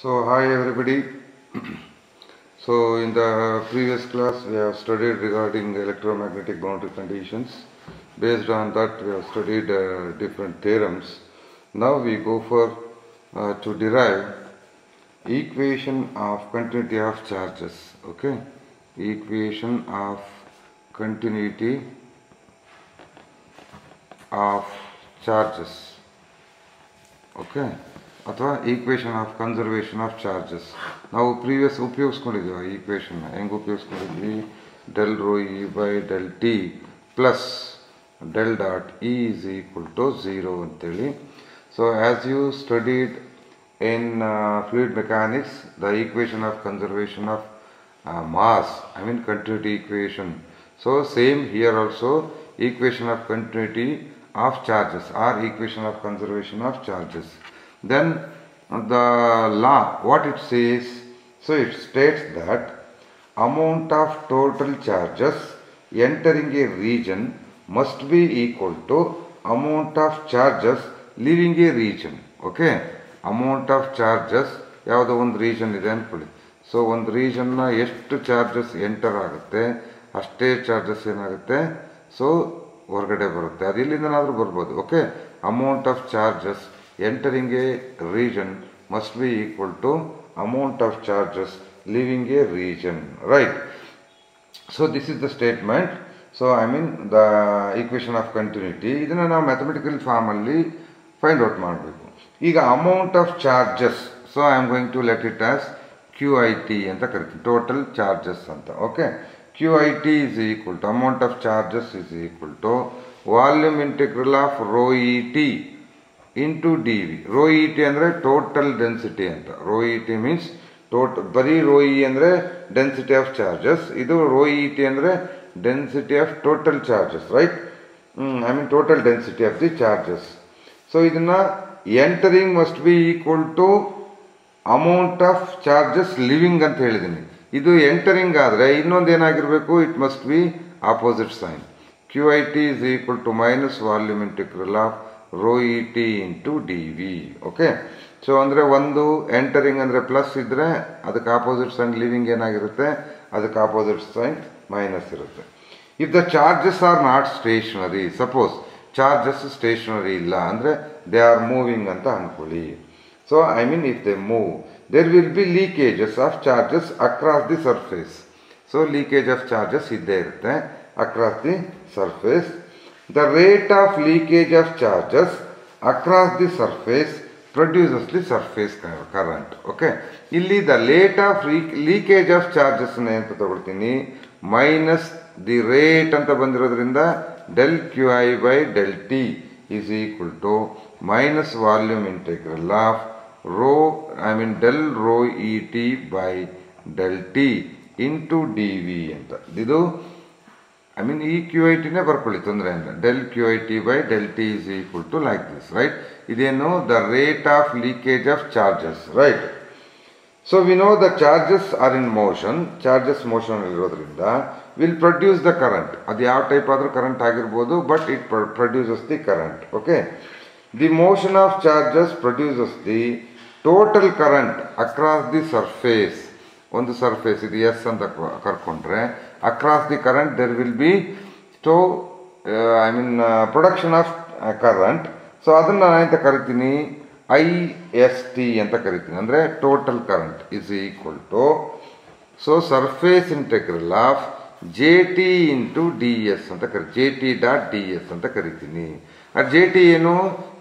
So, hi everybody. so, in the previous class, we have studied regarding electromagnetic boundary conditions. Based on that, we have studied uh, different theorems. Now, we go for uh, to derive equation of continuity of charges. Okay, equation of continuity of charges. Okay ಅಥವಾ equation of conservation of charges ನಾವು previous ಉಪಯೋಗಿಸ್ಕೊಂಡಿದ್ದೀವಿ ಈಕ್ವೇಷನ್ನ ಹೆಂಗೆ ಉಪಯೋಗಿಸ್ಕೊಂಡಿದ್ವಿ del rho E by del T plus del dot E is equal to zero ಅಂತೇಳಿ. So as you studied in fluid mechanics the equation of conservation of mass I mean continuity equation so same here also equation of continuity of charges, or equation of conservation of charges. Then the law, what it says, so it states that amount of total charges entering a region must be equal to amount of charges leaving a region. Okay, amount of charges ಯಾವುದೋ ಒಂದು region ಇದೆ ಅಂದ್ಕೊಳ್ಳಿ so ಒಂದು ರೀಜನ್ನ ಎಷ್ಟು charges enter ಆಗುತ್ತೆ ಅಷ್ಟೇ charges ಏನಾಗುತ್ತೆ so ಹೊರಗಡೆ ಬರುತ್ತೆ ಅದು ಇಲ್ಲಿಂದನಾದರೂ ಬರ್ಬೋದು okay amount of charges entering a region must be equal to amount of charges leaving a region right so this is the statement so I mean the equation of continuity ಇದನ್ನು ನಾವು mathematical formally find out ಮಾಡಬೇಕು. ಈಗ amount of charges so I am going to let it as Q I T ಅಂತ ಕರಿತೀವಿ. Total charges ಅಂತ. Okay Q I T is equal to amount of charges is equal to volume integral of rho E T into D V rho E T ಅಂದರೆ total density ಅಂತ. Rho E T means total ಬರೀ rho E ಅಂದರೆ density of charges ಇದು rho E T ಅಂದರೆ density of total charges right I mean total density of the charges so ಇದನ್ನು entering must be equal to amount of charges leaving ಅಂತ ಹೇಳಿದ್ದೀನಿ. ಇದು entering ಆದರೆ ಇನ್ನೊಂದು ಏನಾಗಿರಬೇಕು? It must be opposite sign Q I T is equal to minus volume integral of rho E T into D V okay so ಅಂದರೆ ಒಂದು entering ಅಂದರೆ plus ಇದ್ದರೆ ಅದಕ್ಕೆ ಆಪೋಸಿಟ್ ಸೈನ್ ಲಿವಿಂಗ್ ಏನಾಗಿರುತ್ತೆ? ಅದಕ್ಕೆ ಆಪೋಸಿಟ್ ಸೈನ್ ಮೈನಸ್ ಇರುತ್ತೆ. If the charges are not stationary suppose charges stationary ಇಲ್ಲ ಅಂದರೆ ದೇ ಆರ್ ಮೂವಿಂಗ್ ಅಂತ ಅಂದ್ಕೊಳ್ಳಿ so I mean if they move there will be leakages of charges across the surface so leakage of charges ಇದ್ದೇ ಇರುತ್ತೆ across the surface. The rate of leakage of charges across the surface produces the surface current. Okay. ಇಲ್ಲಿ the rate of leakage of charges ಅಂತ ತಗೊಳ್ತೀನಿ minus the rate ಅಂತ ಬಂದಿರೋದ್ರಿಂದ del Q I by del T is equal to minus volume integral of rho I mean del rho E T by del T into D V ಅಂತ ಇದು I mean ಈ Q I ಟಿನೇ ಬರ್ಕೊಳ್ಳಿ. ತೊಂದರೆ ಅಂದರೆ del Q I T by del T is equal to like this right ಇದೇನು the rate of leakage of charges right so we know the charges are in motion charges motion ಇರೋದ್ರಿಂದ will produce the current ಅದು ಯಾವ type ಆದರೂ current ಆಗಿರ್ಬೋದು but it produces the current okay the motion of charges produces the total current across the surface ಒಂದು surface ಇದು S ಅಂತ ಕರ್ಕೊಂಡ್ರೆ across the current there will be stove I mean production of current so ಅದನ್ನು ನಾನು ಅಂತ ಕರಿತೀನಿ? I S T ಅಂತ ಕರಿತೀನಿ. ಅಂದರೆ total current is equal to so surface integral of J T into D S ಅಂತ ಕರಿ J T dot D S ಅಂತ ಕರಿತೀನಿ. ಆ ಜೆ ಟಿ ಏನು?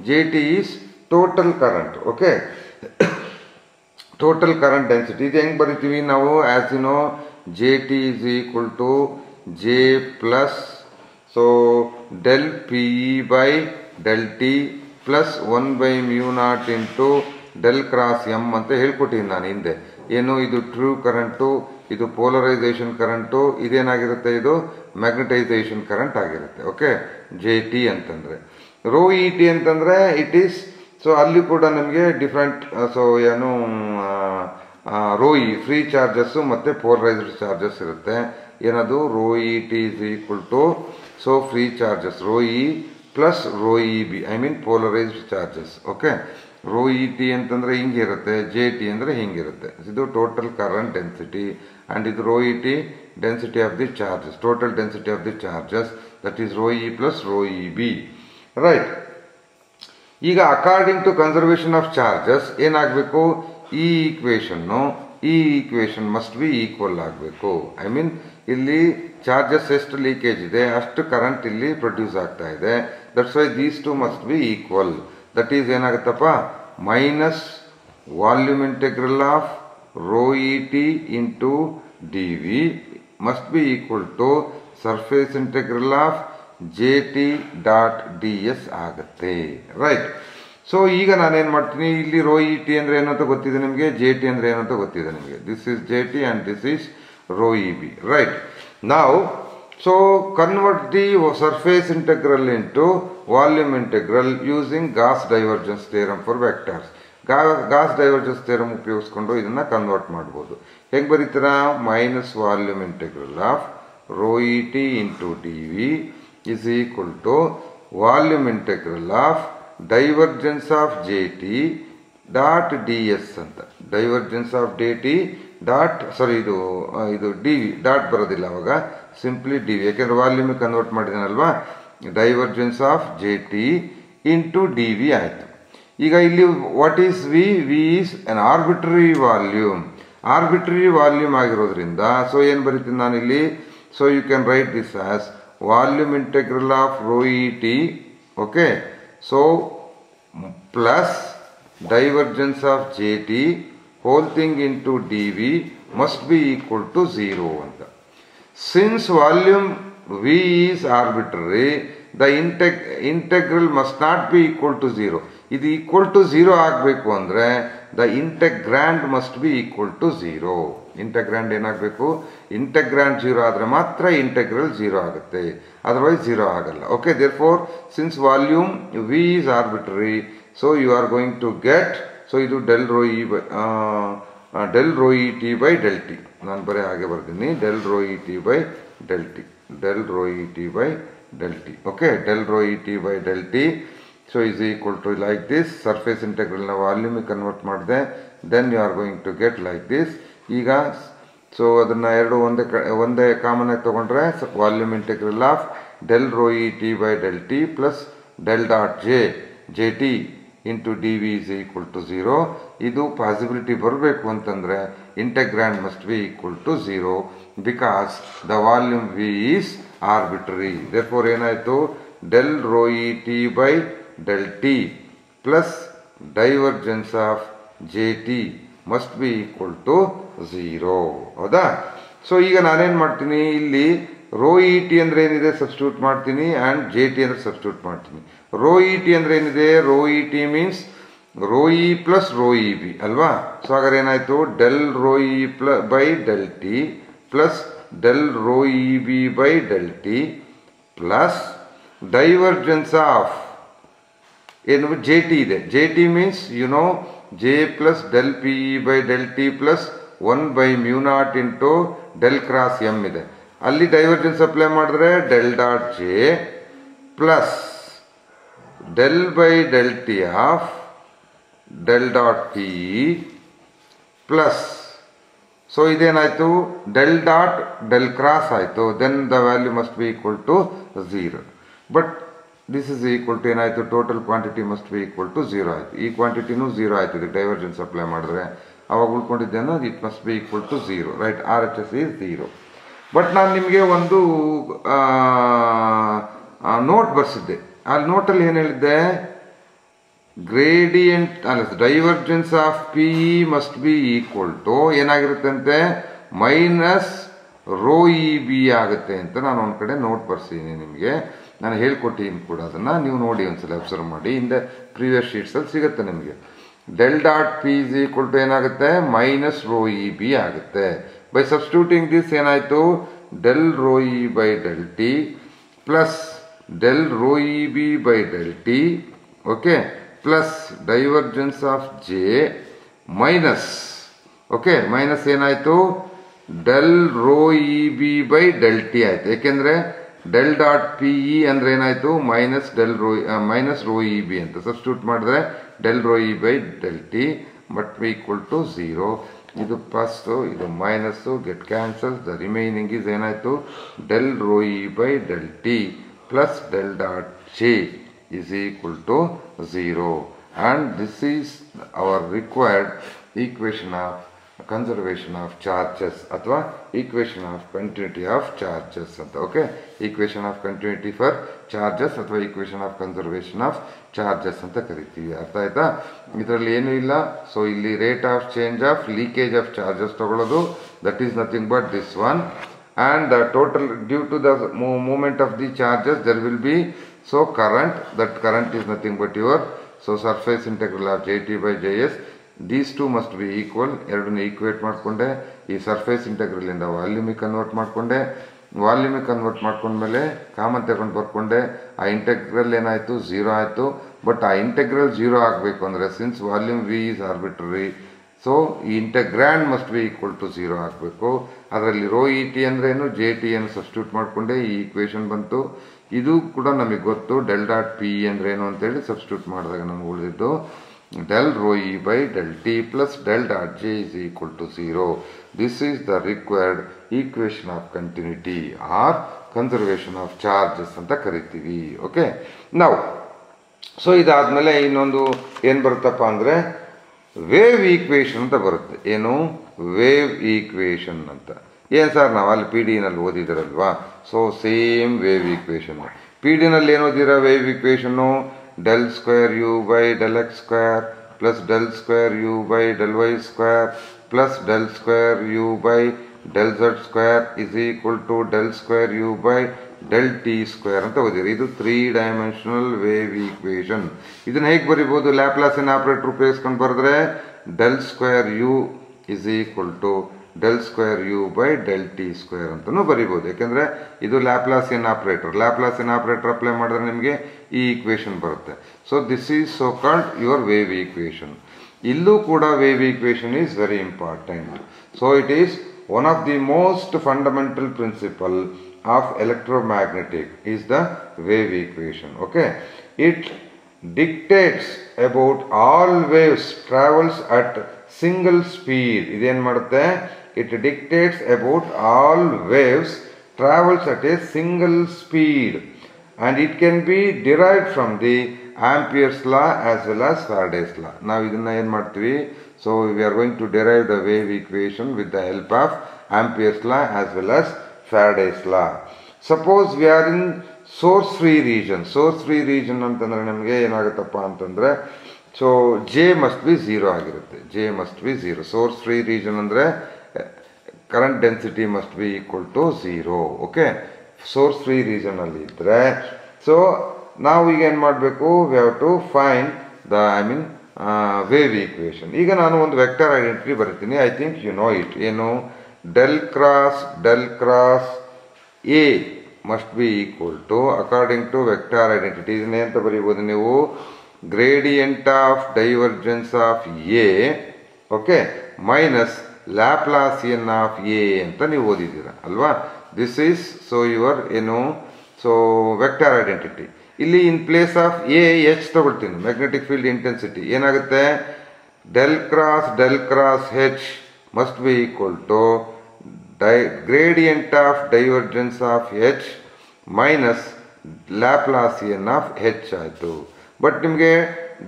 J T is total current okay total current density ಇದು ಹೆಂಗೆ ಬರಿತೀವಿ ನಾವು? As you know J T is equal to J plus so del P E by del T plus one by mu naught into del cross M ಅಂತ ಹೇಳ್ಕೊಟ್ಟಿದ್ದೀನಿ ನಾನು ಹಿಂದೆ. ಏನು? ಇದು ಟ್ರೂ ಕರೆಂಟು ಇದು ಪೋಲರೈಸೇಷನ್ ಕರೆಂಟು ಇದೇನಾಗಿರುತ್ತೆ ಇದು? ಮ್ಯಾಗ್ನೆಟೈಸೇಷನ್ ಕರೆಂಟ್ ಆಗಿರುತ್ತೆ ಓಕೆ ಜೆ ಟಿ ಅಂತಂದರೆ. ರೋ ಇ ಟಿ ಅಂತಂದರೆ ಇಟ್ ಈಸ್ ಸೊ ಅಲ್ಲಿ ಕೂಡ ನಮಗೆ ಡಿಫ್ರೆಂಟ್ ಸೊ ಏನು ರೋ ಇ ಫ್ರೀ ಚಾರ್ಜಸ್ಸು ಮತ್ತು ಪೋಲರೈಸ್ಡ್ ಚಾರ್ಜಸ್ ಇರುತ್ತೆ. ಏನದು? Rho E T is equal to so free charges rho E plus rho E B I mean polarized charges okay rho E T ಅಂತಂದ್ರೆ ಹಿಂಗಿರುತ್ತೆ J T ಅಂದರೆ ಹಿಂಗಿರುತ್ತೆ ಇದು total current density and ಇದು rho E T density of the charges total density of the charges that is rho E plus rho E B right ಈಗ according to conservation of charges ಏನಾಗಬೇಕು? ಈ ಈಕ್ವೇಷನ್ನು ಈ equation must be equal ಆಗಬೇಕು. I mean ಇಲ್ಲಿ charges ಎಷ್ಟು leakage ಇದೆ, ಅಷ್ಟು ಕರೆಂಟ್ ಇಲ್ಲಿ ಪ್ರೊಡ್ಯೂಸ್ ಆಗ್ತಾ ಇದೆ. That's why these two must be equal that is ಏನಾಗುತ್ತಪ್ಪ? Minus volume integral of rho E T into D V must be equal to surface integral of J T dot D S ಆಗುತ್ತೆ. Right so ಈಗ ನಾನೇನು ಮಾಡ್ತೀನಿ? ಇಲ್ಲಿ rho E T ಅಂದರೆ ಏನಂತ ಗೊತ್ತಿದೆ ನಿಮಗೆ? J T ಅಂದರೆ ಏನಂತ ಗೊತ್ತಿದೆ ನಿಮಗೆ? This is J T and this is rho E B right ನಾವು so convert the surface integral into volume integral using Gauss divergence theorem for vectors ಗಾ ಗಾಸ್ ಡೈವರ್ಜೆನ್ಸ್ ಥಿಯರಮ್ ಉಪಯೋಗಿಸ್ಕೊಂಡು ಇದನ್ನು ಕನ್ವರ್ಟ್ ಮಾಡ್ಬೋದು. ಹೆಂಗೆ ಬರೀತೀರಾ? Minus volume integral of rho E T into D V is equal to volume integral integral of of J T dot D S ಅಂತ. Divergence of D T dot sorry ಇದು ಇದು D V dot ಬರೋದಿಲ್ಲ ಅವಾಗ. Simply D V ಯಾಕೆಂದ್ರೆ volume convert ಮಾಡಿದ್ದೀನಲ್ವಾ divergence of J T into D V ಆಯಿತು. ಈಗ ಇಲ್ಲಿ what is V V is an arbitrary volume arbitrary volume ಆಗಿರೋದ್ರಿಂದ so ಏನು ಬರೀತೀನಿ ನಾನಿಲ್ಲಿ? So you can write this as volume integral of rho E T okay so plus divergence of J T whole thing into D V must be equal to zero ಅಂತ since volume V is arbitrary the integ integral must not be equal to zero ಇದು equal to zero ಆಗಬೇಕು ಅಂದರೆ the integrand must be equal to zero integrand ಏನಾಗಬೇಕು integrand zero ಆದರೆ ಮಾತ್ರ integral zero ಆಗುತ್ತೆ Otherwise zero ಆಗಲ್ಲ. Okay therefore since volume V is arbitrary so you are going to get so ಇದು del rho e by del rho e t by del t ನಾನು ಬರೀ ಹಾಗೆ ಬರ್ತೀನಿ del rho e t by del t del rho e t by del t okay del rho e t by del t so is equal to like this surface ಇಂಟೆಗ್ರಲ್ನ ವಾಲ್ಯೂಮಿಗೆ convert ಮಾಡಿದೆ. Then you are going to get like this ಈಗ so ಅದನ್ನ ಎರಡು ಒಂದೇ ಕ, ಒಂದೇ common ಆಗಿ ತಗೊಂಡ್ರೆ volume integral of del rho E T by del T plus del dot J J T into D V is equal to zero ಇದು possibility ಬರಬೇಕು ಅಂತಂದ್ರೆ integrand must be equal to zero because the volume V is arbitrary therefore ಏನಾಯಿತು? Del rho E T by del T plus divergence of J T must be equal to zero ಹೌದಾ? So ಈಗ ನಾನೇನು ಮಾಡ್ತೀನಿ? ಇಲ್ಲಿ rho E T ಅಂದರೆ ಏನಿದೆ? Substitute ಮಾಡ್ತೀನಿ and J T ಅಂದರೆ ಸಬ್ಸ್ಟ್ಯೂಟ್ ಮಾಡ್ತೀನಿ. ರೋ ಇ ಟಿ ಅಂದರೆ ಏನಿದೆ? Rho E T means rho E plus rho E B ಅಲ್ವಾ? ಸೊ ಹಾಗಾದ್ರೆ ಏನಾಯಿತು? Del rho E plus by del T plus del rho E B by del T plus divergence of ಏನು? J T ಇದೆ. J T means you know J plus del P E by del T plus one by mu naught into del cross M ಇದೆ. ಅಲ್ಲಿ divergence apply ಮಾಡಿದ್ರೆ del dot J plus del by del T of del dot P plus so ಇದೇನಾಯಿತು? Del dot del cross ಆಯಿತು. Then the value must be equal to zero but this is equal to ಏನಾಯಿತು? Total quantity must be equal to zero ಆಯಿತು. ಈ ಕ್ವಾಂಟಿಟಿನೂ zero ಆಯ್ತು. Divergence apply ಮಾಡಿದ್ರೆ ಅವಾಗ ಉಳ್ಕೊಂಡಿದ್ದೇನೋ it must be equal to zero right R H S is zero but ನಾನು ನಿಮಗೆ ಒಂದು ನೋಟ್ ಬರ್ಸಿದ್ದೆ. ಆ ನೋಟಲ್ಲಿ ಏನು ಹೇಳಿದ್ದೆ? ಗ್ರೇಡಿಯಂಟ್ ಅಲ್ಲ divergence of P E must be equal to ಏನಾಗಿರುತ್ತಂತೆ? Minus rho E B ಆಗುತ್ತೆ ಅಂತ ನಾನು ಒಂದು ಕಡೆ ನೋಟ್ ಬರ್ಸಿದ್ದೀನಿ ನಿಮಗೆ. ನಾನು ಹೇಳ್ಕೊಟ್ಟಿದ್ದೀನಿ ಕೂಡ ಅದನ್ನು ನೀವು ನೋಡಿ ಒಂದ್ಸಲ ಅಬ್ಸರ್ವ್ ಮಾಡಿ. ಹಿಂದೆ ಪ್ರೀವಿಯಸ್ ಶೀಟ್ಸಲ್ಲಿ ಸಿಗುತ್ತೆ ನಿಮಗೆ. Del dot P is equal ಏನಾಗುತ್ತೆ? ಮೈನಸ್ ರೋ ಇ ಬಿ ಆಗುತ್ತೆ. ಬೈ ಸಬ್ಸ್ಟ್ಯೂಟಿಂಗ್ ದಿಸ್ ಏನಾಯಿತು? Del rho E by del T plus del rho E B by del T okay plus divergence of J minus okay minus ಏನಾಯಿತು? Del rho E B by del T ಆಯಿತು. ಯಾಕೆಂದ್ರೆ del dot P E ಅಂದ್ರೆ ಏನಾಯಿತು? Minus del rho minus rho E B ಅಂತ. Substitute ಮಾಡಿದ್ರೆ del rho E by del T but equal to zero ಇದು plus ಇದು minus get cancel the remaining is ಏನಾಯಿತು? Del rho E by del T plus del dot J is equal to 0 and this is our required equation of conservation of charges ಅಥವಾ equation of continuity of charges ಅಂತ okay equation of continuity for charges ಅಥವಾ equation of conservation of charges ಅಂತ ಕರಿತೀವಿ ಅರ್ಥ ಆಯ್ತಾ ಇದರಲ್ಲಿ ಏನೂ ಇಲ್ಲ ಸೊ ಇಲ್ಲಿ rate of change of leakage of charges ತಗೊಳ್ಳೋದು that is nothing but this one and the total due to the mo- movement of the charges there will be so current that current is nothing but your so surface integral of jt by js these two must be equal. ಎರಡನ್ನ equate ಮಾಡಿಕೊಂಡೆ. ಈ surface ಇಂಟಗ್ರಲಿಂದ ವಾಲ್ಯೂಮಿಗೆ convert ಮಾಡಿಕೊಂಡೆ. ವಾಲ್ಯೂಮಿಗೆ convert ಮಾಡ್ಕೊಂಡ್ಮೇಲೆ common ತಗೊಂಡು ಬರ್ಕೊಂಡೆ. ಆ integral ಏನಾಯಿತು? Zero ಆಯಿತು. ಬಟ್ ಆ ಇಂಟೆಗ್ರಲ್ ಝೀರೋ ಆಗಬೇಕು ಅಂದರೆ since volume V is arbitrary so ಈ integrand must be equal to zero ಹಾಕಬೇಕು ಅದರಲ್ಲಿ ರೋ ಇ ಟಿ ಅಂದ್ರೆ ಏನು? ಜೆ ಟಿ ಅನ್ನು ಸಬ್ಸ್ಟ್ಯೂಟ್ ಮಾಡಿಕೊಂಡೆ. ಈ ಈಕ್ವೇಷನ್ ಬಂತು. ಇದು ಕೂಡ ನಮಗೆ ಗೊತ್ತು. ಡೆಲ್ ಡಾಟ್ ಪಿ ಅಂದ್ರೆ ಏನು ಅಂತೇಳಿ ಸಬ್ಸ್ಟ್ಯೂಟ್ ಮಾಡಿದಾಗ ನಮ್ಗೆ ಉಳಿದಿದ್ದು. Del rho e by del T plus del dot J is equal to 0. This is the required equation of continuity or conservation of charges ಅಂತ ಕರಿತೀವಿ. ಓಕೆ ನಾವು ಸೊ ಇದಾದ್ಮೇಲೆ ಇನ್ನೊಂದು ಏನು ಬರುತ್ತಪ್ಪ ಅಂದರೆ ವೇವ್ ಈಕ್ವೇಷನ್ ಅಂತ ಬರುತ್ತೆ. ಏನು? ವೇವ್ ಈಕ್ವೇಷನ್ ಅಂತ. ಏನು ಸರ್ ನಾವು ಅಲ್ಲಿ ಪಿ ಡಿನಲ್ಲಿ ಓದಿದಿರಲ್ವಾ? So same wave equation P ಡಿನಲ್ಲಿ ಏನು ಓದಿರ wave ಈಕ್ವೇಷನ್ನು del square U by del X square plus del square U by del Y square plus del square U by del Z square is equal to del square U by del T square ಅಂತ ಓದಿರಿ. ಇದು three dimensional wave equation ಇದನ್ನ ಹೇಗೆ ಬರಿಬೋದು? ಲ್ಯಾಪ್ಲಾಸಿನ್ operator ಉಪಯೋಗಿಸ್ಕೊಂಡು ಬರೆದ್ರೆ del square U is equal to del square U by del T square ಅಂತಲೂ ಬರಿಬೋದು. ಯಾಕೆಂದರೆ ಇದು Laplacian operator Laplacian operator apply ಮಾಡಿದ್ರೆ ನಿಮಗೆ ಈ ಈಕ್ವೇಷನ್ ಬರುತ್ತೆ. So this is so called your wave equation ಇಲ್ಲೂ ಕೂಡ wave equation is very important so it is one of the most fundamental principle of electromagnetic is the wave equation okay it dictates about all waves travels at single speed ಇದೇನು ಮಾಡುತ್ತೆ? it dictates about all waves travels at a single speed and it can be derived from the Ampere's law as well as Faraday's law ನಾವು ಇದನ್ನ ಏನ್ ಮಾಡ್ತೀವಿ so we are going to derive the wave equation with the help of Ampere's law as well as Faraday's law. Suppose we are in source free region. Source free region ಅಂತಂದ್ರೆ ನಮಗೆ ಏನಾಗುತ್ತಪ್ಪ ಅಂತಂದ್ರೆ so J must be zero ಆಗಿರುತ್ತೆ J must be zero source free region ಅಂದರೆ current density must be equal to zero okay source free ರೀಜನಲ್ಲಿ ಇದ್ದರೆ so ನಾವು ಈಗ ಏನು ಮಾಡಬೇಕು? We have to find the I mean wave equation ಈಗ ನಾನು ಒಂದು ವೆಕ್ಟರ್ ಐಡೆಂಟಿಟಿ ಬರಿತೀನಿ. I think you know it ಏನು? Del cross del cross A must be equal to according to vector identity ಇದನ್ನೇ ಅಂತ ಬರೀಬೋದು ನೀವು. Gradient of divergence of A okay minus Laplacian of A ಅಂತ ನೀವು ಓದಿದ್ದೀರ, ಅಲ್ವಾ? ದಿಸ್ ಈಸ್ ಸೊ ಯುವರ್ ಏನು ಸೊ ವೆಕ್ಟರ್ ಐಡೆಂಟಿಟಿ ಇಲ್ಲಿ in place of A H ತಗೊಳ್ತೀನಿ ಮ್ಯಾಗ್ನೆಟಿಕ್ ಫೀಲ್ಡ್ ಇಂಟೆನ್ಸಿಟಿ ಏನಾಗುತ್ತೆ? Del cross del cross H must be equal to dye gradient of divergence of H minus Laplacian of H ಆಯಿತು. But ನಿಮಗೆ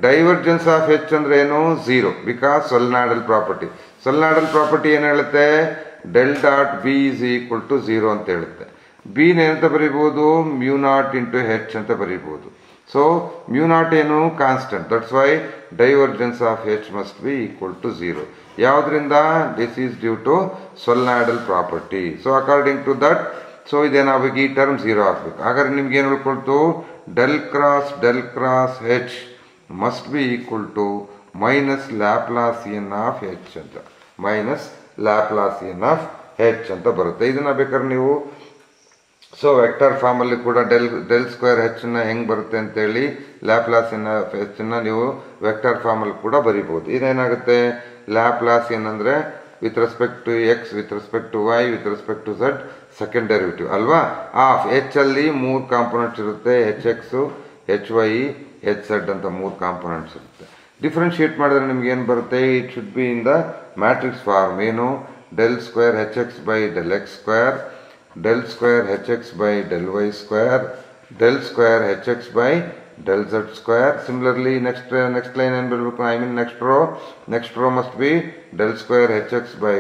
divergence of H ಅಂದ್ರೆ ಏನು? Zero because solenoidal property solenoidal property ಏನು ಹೇಳುತ್ತೆ? Del dot B is equal to zero ಅಂತ ಹೇಳುತ್ತೆ. ಬಿನ ಏನಂತ ಬರೀಬೋದು ಮ್ಯೂ ನಾಟ್ ಇಂಟು ಹೆಚ್ ಅಂತ ಬರೀಬೋದು ಸೊ ಮ್ಯೂ ನಾಟ್ ಏನು? Constant that's why divergence of H must be equal to zero ಯಾವುದರಿಂದ? This is due to solenoidal property. So according to that so ಇದೇನಾಗಬೇಕು ಈ ಟರ್ಮ್ ಝೀರೋ ಆಗಬೇಕು. ಹಾಗಾದ್ರೆ ನಿಮ್ಗೆ ಏನು ಉಳ್ಕೊಳ್ತು del cross del cross H must be equal to minus Laplacian of H ಅಂತ. Minus Laplacian of H ಅಂತ ಬರುತ್ತೆ. ಇದನ್ನು ಬೇಕಾದ್ರೆ ನೀವು ಸೊ ವೆಕ್ಟರ್ ಫಾರ್ಮಲ್ಲಿ ಕೂಡ ಡೆಲ್ ಡೆಲ್ ಸ್ಕ್ವೇರ್ ಹೆಚ್ಚನ್ನ ಹೆಂಗೆ ಬರುತ್ತೆ ಅಂತೇಳಿ ಲ್ಯಾಪ್ಲಾಸಿಯನ್ ಆಫ್ ಹೆಚ್ಚನ್ನ ನೀವು ವೆಕ್ಟರ್ ಫಾರ್ಮಲ್ಲಿ ಕೂಡ ಬರಿಬೋದು ಇದೇನಾಗುತ್ತೆ? ಲ್ಯಾಪ್ಲಾಸಿಯನ್ ಅಂದರೆ with respect to X with respect to Y with respect to Z second derivative ಅಲ್ವಾ? ಆಫ್ ಎಚ್ ಅಲ್ಲಿ ಮೂರು ಕಾಂಪೊನೆಂಟ್ಸ್ ಇರುತ್ತೆ. H X H Y H Z ಅಂತ ಮೂರು ಕಾಂಪೊನೆಂಟ್ಸ್ ಇರುತ್ತೆ. ಡಿಫ್ರೆನ್ಶಿಯೇಟ್ ಮಾಡಿದ್ರೆ ನಿಮ್ಗೆ ಏನು ಬರುತ್ತೆ? It should be in the matrix form ಏನು? Del square H X by del X square del square H X by del Y square del square H X by del Z square similarly next next line ಏನು ಬರಬೇಕು? I mean next row next row must be del square H X by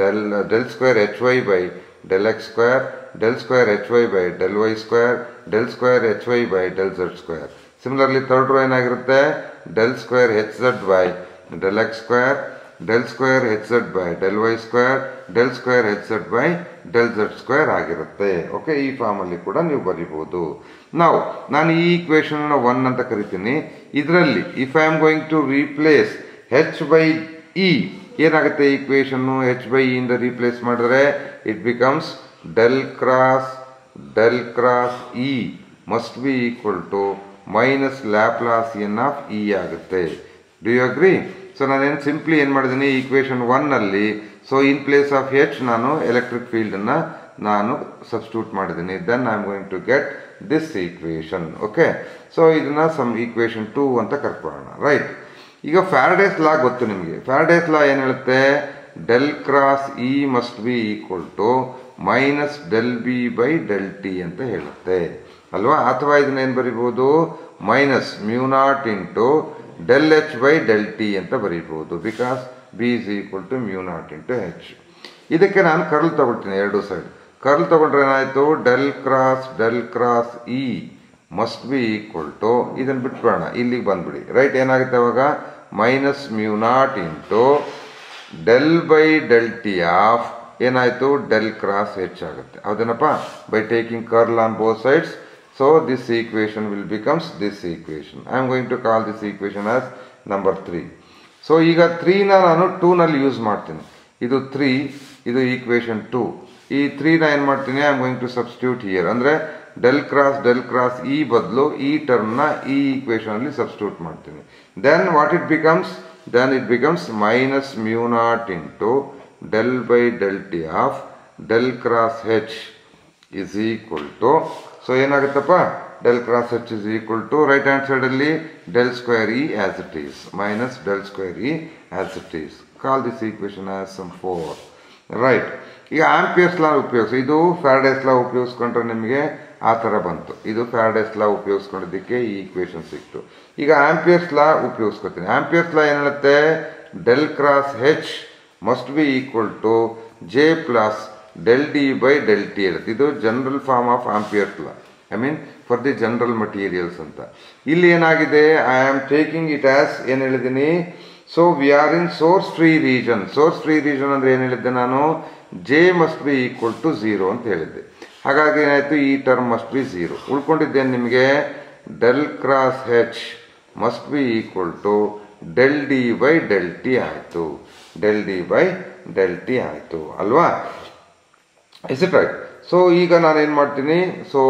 del del square H Y by del X square del square H Y by del Y square del square H Y by del Z square similarly third row ಏನಾಗಿರುತ್ತೆ? Del square hz by del x square, del square hz by del y square, del square hz by del z square ಆಗಿರುತ್ತೆ. Okay ಈ ಫಾರ್ಮಲ್ಲಿ ಕೂಡ ನೀವು ಬರಿಬೋದು. ನಾವು ನಾನು ಈ ಈಕ್ವೇಶನ್ ಒನ್ ಅಂತ ಕರಿತೀನಿ. ಇದರಲ್ಲಿ if I am going to replace H by E ಏನಾಗುತ್ತೆ ಈಕ್ವೇಶನ್ನು ಹೆಚ್ ಬೈ ಇಂದ ರೀಪ್ಲೇಸ್ ಮಾಡಿದ್ರೆ it becomes del cross del cross E must be equal to minus Laplacian of E ಆಗುತ್ತೆ. ಡು ಯು ಅಗ್ರಿ ಸೊ ನಾನೇನು simply ಏನು ಮಾಡಿದ್ದೀನಿ equation ಒನ್ನಲ್ಲಿ so in place of H ನಾನು electric ಫೀಲ್ಡನ್ನು ನಾನು ಸಬ್ಸ್ಟ್ಯೂಟ್ ಮಾಡಿದ್ದೀನಿ then I am going to get this equation okay so ಇದನ್ನು ಸಮ್ ಈಕ್ವೇಷನ್ ಟೂ ಅಂತ ಕರ್ಕೊಳ್ಳೋಣ ರೈಟ್ ಈಗ ಫ್ಯಾರಡೇಸ್ ಲಾ ಗೊತ್ತು ನಿಮಗೆ. ಫ್ಯಾರಡೇಸ್ ಲಾ ಏನು ಹೇಳುತ್ತೆ? Del cross E must be equal to minus del B by del T ಅಂತ ಹೇಳುತ್ತೆ. ಅಲ್ವಾ? ಅಥವಾ ಇದನ್ನ ಏನು ಬರಿಬೋದು minus mu naught into del H by del T ಅಂತ ಬರೀಬಹುದು. Because B is equal to mu naught into H ಇದಕ್ಕೆ ನಾನು ಕರ್ಲ್ ತಗೊಳ್ತೀನಿ ಎರಡು ಸೈಡ್. ಕರ್ಲ್ ತಗೊಂಡ್ರೆ ಏನಾಯ್ತು? Del cross del cross E must be equal to ಇದನ್ನು ಬಿಟ್ಬಿಡೋಣ. ಇಲ್ಲಿಗೆ ಬಂದ್ಬಿಡಿ. ರೈಟ್, ಏನಾಗುತ್ತೆ ಅವಾಗ? Minus mu naught into del by del T of ಏನಾಯ್ತು? ಡೆಲ್ ಕ್ರಾಸ್ ಹೆಚ್ಚಾಗುತ್ತೆ ಹೌದೇನಪ್ಪ? By taking curl on both sides so this equation will becomes this equation I am going to call this equation as number three so ಈಗ ತ್ರೀನ ನಾನು ಟೂನಲ್ಲಿ use ಮಾಡ್ತೀನಿ. ಇದು three ಇದು equation two ಈ ತ್ರೀನ ಏನು ಮಾಡ್ತೀನಿ? I am going to substitute here ಅಂದರೆ del cross del cross E ಬದಲು ಈ ಟರ್ಮ್ನ ಈ ಈಕ್ವೇಶನಲ್ಲಿ ಸಬ್ಸ್ಟ್ಯೂಟ್ ಮಾಡ್ತೀನಿ. Then what it becomes then it becomes minus mu naught into del by del T of del cross H is equal to so ಏನಾಗುತ್ತಪ್ಪ? Del cross H is equal to right hand ಸೈಡಲ್ಲಿ del square E as it is minus del square E as it is call this equation as some four right ಈಗ Ampere's law ಉಪಯೋಗಿಸಿ. ಇದು Faraday's ಲಾ ಉಪಯೋಗಿಸ್ಕೊಂಡ್ರೆ ನಿಮಗೆ ಆ ಥರ ಬಂತು. ಇದು Faraday's ಲಾ ಉಪಯೋಗಿಸ್ಕೊಂಡಿದ್ದಕ್ಕೆ ಈ ಈಕ್ವೇಶನ್ ಸಿಕ್ತು. ಈಗ ಆಂಪಿಯರ್ಸ್ ಲಾ ಉಪಯೋಗಿಸ್ಕೊತೀನಿ. ಆಂಪಿಯರ್ಸ್ ಲಾ ಏನು del cross H must be equal to J plus del D by del T ಇರುತ್ತೆ. ಇದು general form of Ampere law I mean for the general materials ಅಂತ. ಇಲ್ಲಿ ಏನಾಗಿದೆ? I am taking it as ಏನು ಹೇಳಿದ್ದೀನಿ? So we are in source free region source free region ಅಂದರೆ ಏನು ಹೇಳಿದ್ದೆ ನಾನು? J must be equal to zero ಅಂತ ಹೇಳಿದ್ದೆ. ಹಾಗಾಗಿ ಏನಾಯಿತು? ಈ ಟರ್ಮ್ ಮಸ್ಟ್ ಬಿ ಝೀರೋ ಉಳ್ಕೊಂಡಿದ್ದೇನು ನಿಮಗೆ? Del cross H must be equal to del d by del t ಆಯಿತು. Del d by del t ಆಯಿತು. ಅಲ್ವಾ? ಇಸ್ ಇಟ್ ರೈಟ್ ಸೊ ಈಗ ನಾನೇನು ಮಾಡ್ತೀನಿ? ಸೊ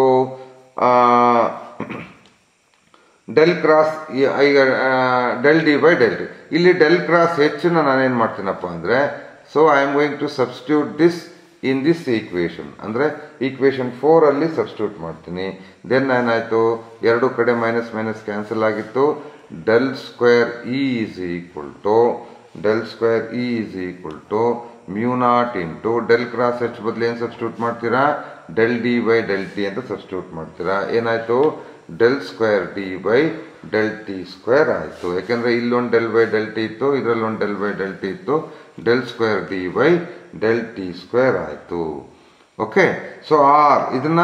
ಡೆಲ್ ಕ್ರಾಸ್ ಈಗ del d by del d ಇಲ್ಲಿ del cross ಹೆಚ್ಚನ್ನ ನಾನೇನು ಮಾಡ್ತೀನಪ್ಪ ಅಂದರೆ so I am going to substitute this in this equation ಅಂದರೆ ಈಕ್ವೇಷನ್ ಫೋರಲ್ಲಿ ಸಬ್ಸ್ಟ್ಯೂಟ್ ಮಾಡ್ತೀನಿ. ದೆನ್ ಏನಾಯಿತು? ಎರಡು ಕಡೆ ಮೈನಸ್ ಮೈನಸ್ ಕ್ಯಾನ್ಸಲ್ ಆಗಿತ್ತು. Del square E is equal to del square E is equal to mu not into del cross H ಬದಲು ಏನು substitute ಮಾಡ್ತೀರಾ? Del d by del t ಅಂತ ಸಬ್ಸ್ಟ್ಯೂಟ್ ಮಾಡ್ತೀರಾ? ಏನಾಯಿತು? Del square d by del t square ಆಯಿತು. ಯಾಕೆಂದರೆ ಇಲ್ಲೊಂದು del by del t ಇತ್ತು, ಇದರಲ್ಲೊಂದು ಡೆಲ್ ಬೈ ಡೆಲ್ ಟಿ ಇತ್ತು. Del square d by del t square ಆಯಿತು. ಓಕೆ ಸೊ ಆರ್ ಇದನ್ನ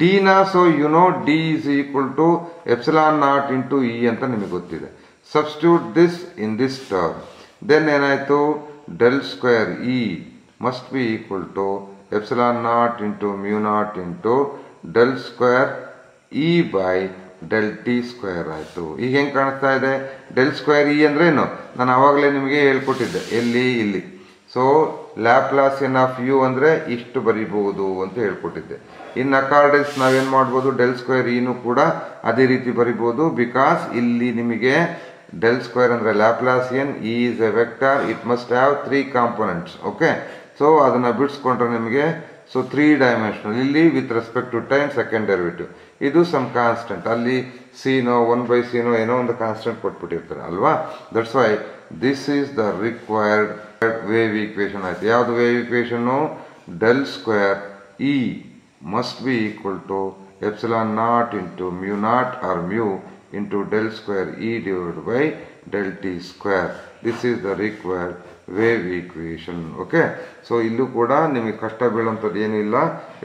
ಡಿನ so you know d is equal to epsilon not into E ಅಂತ ನಿಮಗೆ ಗೊತ್ತಿದೆ. Substitute this in this term then ಏನಾಯಿತು? Del square E must be equal to epsilon not into mu not into del square E by del t square ಆಯಿತು. ಈಗ ಹೆಂಗೆ ಕಾಣಿಸ್ತಾ ಇದೆ? Del square E ಏನು? ನಾನು ಆವಾಗಲೇ ನಿಮಗೆ ಹೇಳ್ಕೊಟ್ಟಿದ್ದೆ, ಎಲ್ಲಿ, ಇಲ್ಲಿ. ಸೊ ಲ್ಯಾಪ್ಲಾಸಿಯನ್ ಆಫ್ ಯು ಅಂದರೆ ಇಷ್ಟು ಬರಿಬಹುದು ಅಂತ ಹೇಳ್ಕೊಟ್ಟಿದ್ದೆ. ಇನ್ನು ಅಕಾರ್ಡೆನ್ಸ್ ನಾವೇನು ಮಾಡ್ಬೋದು? ಡೆಲ್ ಸ್ಕ್ವೇರ್ ಇನೂ ಕೂಡ ಅದೇ ರೀತಿ ಬರಿಬೋದು ಬಿಕಾಸ್ ಇಲ್ಲಿ ನಿಮಗೆ ಡೆಲ್ ಸ್ಕ್ವೇರ್ ಅಂದರೆ Laplacian E is a vector it must have three components okay so ಅದನ್ನು ಬಿಡಿಸ್ಕೊಂಡ್ರೆ ನಿಮಗೆ ಸೊ ತ್ರೀ ಡೈಮೆನ್ಷನಲ್ ಇಲ್ಲಿ with respect to time second derivative ಇದು ಸಮ್ ಕಾನ್ಸ್ಟೆಂಟ್ ಅಲ್ಲಿ ಸಿನೋ ಒನ್ ಬೈ ಸಿನೋ ಏನೋ ಒಂದು ಕಾನ್ಸ್ಟೆಂಟ್ ಕೊಟ್ಬಿಟ್ಟಿರ್ತಾರೆ, ಅಲ್ವಾ? That's why this is the required wave equation ಆಯ್ತು. ಯಾವುದು wave equation del square E must be equal to epsilon not into mu not or mu into del square E divided by del T square. This is the required wave equation. Okay. So ಇಲ್ಲೂ ಕೂಡ ನಿಮಗೆ ಕಷ್ಟ ಬೀಳುವಂಥದ್ದು ಏನಿಲ್ಲ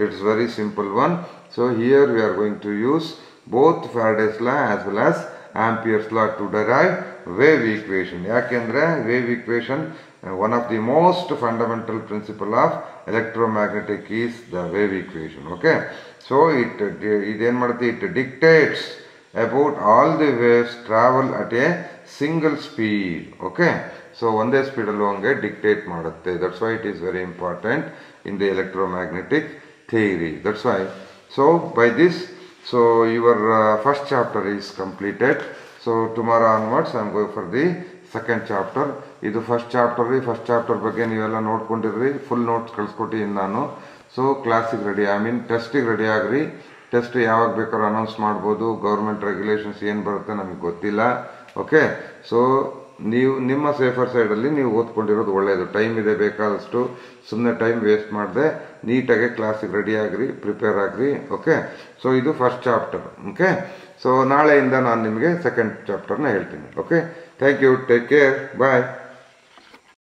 it's very simple one so here we are going to use both Faraday's law as well as Ampere's law to derive wave equation ಯಾಕೆಂದ್ರೆ wave equation one of the most fundamental principle of electromagnetic is the wave equation okay so it ಇದೇನು ಮಾಡುತ್ತೆ it dictates about all the waves travel at a single speed okay so ಒಂದೇ ಸ್ಪೀಡಲ್ಲೂ ಹಂಗೆ dictate ಮಾಡುತ್ತೆ. That's why it is very important in the electromagnetic theory that's why so by this so your first chapter is completed so tomorrow onwards I am going for the second chapter ಇದು first chapter ರೀ. First chapter ಬಗ್ಗೆ ನೀವೆಲ್ಲ ನೋಡ್ಕೊಂಡಿರ್ರಿ. Full notes ಕಳಿಸ್ಕೊಟ್ಟಿದ್ದೀನಿ ನಾನು. So ಕ್ಲಾಸಿಗೆ ready I mean ಟೆಸ್ಟಿಗೆ ready ಆಗ್ರಿ. ಟೆಸ್ಟ್ ಯಾವಾಗ ಬೇಕಾದ್ರೂ ಅನೌನ್ಸ್ ಮಾಡ್ಬೋದು ಗೌರ್ಮೆಂಟ್ ರೆಗ್ಯುಲೇಷನ್ಸ್ ಏನು ಬರುತ್ತೆ ನಮಗೆ ಗೊತ್ತಿಲ್ಲ ಓಕೆ ಸೊ ನೀವು, ನಿಮ್ಮ ಸೇಫರ್ ಸೈಡಲ್ಲಿ ನೀವು ಓದ್ಕೊಂಡಿರೋದು ಒಳ್ಳೆಯದು ಟೈಮ್ ಇದೆ ಬೇಕಾದಷ್ಟು ಸುಮ್ಮನೆ ಟೈಮ್ ವೇಸ್ಟ್ ಮಾಡದೆ, ನೀಟಾಗಿ ಕ್ಲಾಸಿಗೆ ರೆಡಿ ಆಗಿರಿ ಪ್ರಿಪೇರ್ ಆಗಿರಿ ಓಕೆ ಸೊ ಇದು ಫಸ್ಟ್ ಚಾಪ್ಟರ್ ಓಕೆ ಸೊ ನಾಳೆಯಿಂದ ನಾನು ನಿಮಗೆ ಸೆಕೆಂಡ್ ಚಾಪ್ಟರ್ನ ಹೇಳ್ತೀನಿ okay thank you take care bye